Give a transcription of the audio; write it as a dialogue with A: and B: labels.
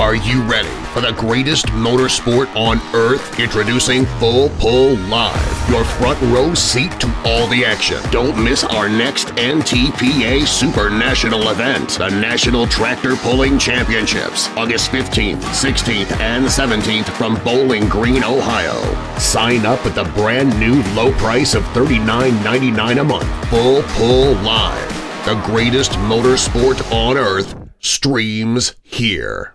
A: Are you ready for the greatest motorsport on Earth? Introducing Full Pull Live, your front row seat to all the action. Don't miss our next NTPA Super National event, the National Tractor Pulling Championships, August 15th, 16th, and 17th from Bowling Green, Ohio. Sign up at the brand new low price of $39.99 a month. Full Pull Live, the greatest motorsport on Earth, streams here.